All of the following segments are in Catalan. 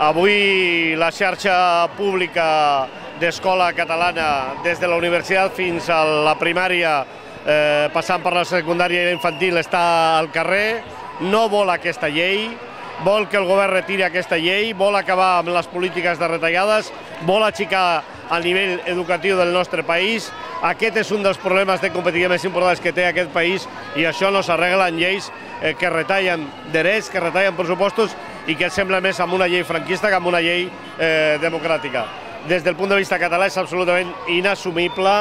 Avui la xarxa pública d'escola catalana, des de la universitat fins a la primària, eh, passant per la secundària i la infantil, està al carrer, no vol aquesta llei, vol que el govern retiri aquesta llei, vol acabar amb les polítiques de retallades, vol aixecar el nivell educatiu del nostre país. Aquest és un dels problemes de competitivitat més importants que té aquest país i això no s'arregla en lleis eh, que retallen drets, que retallen pressupostos i que sembla més amb una llei franquista que amb una llei eh, democràtica. Des del punt de vista català és absolutament inassumible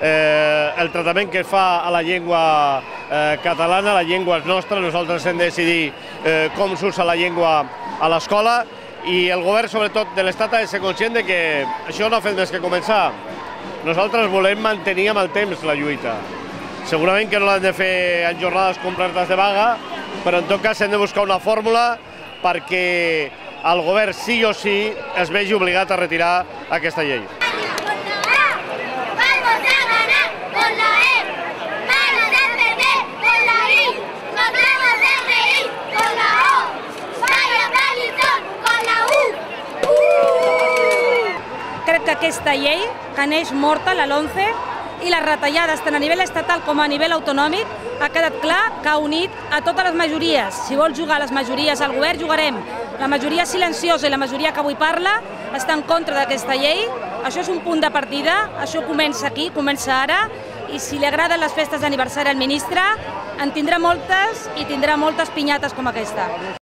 eh, el tractament que fa a la llengua eh, catalana, la llengua és nostra, nosaltres hem de decidir eh, com s'usa la llengua a l'escola i el govern, sobretot de l'Estat, ha de ser conscient de que això no ha fet més que començar. Nosaltres volem mantenir amb el temps la lluita. Segurament que no l'han de fer en jornades completes de vaga, però en tot cas hem de buscar una fórmula perquè el govern sí o sí es vegi obligat a retirar aquesta llei. Crec que aquesta llei, que neix morta, la LONCE, i les retallades tant a nivell estatal com a nivell autonòmic, ha quedat clar que ha unit a totes les majories. Si vol jugar a les majories al govern, jugarem. La majoria silenciosa i la majoria que avui parla està en contra d'aquesta llei. Això és un punt de partida, això comença aquí, comença ara, i si li agraden les festes d'aniversari al ministre, en tindrà moltes i tindrà moltes pinyates com aquesta.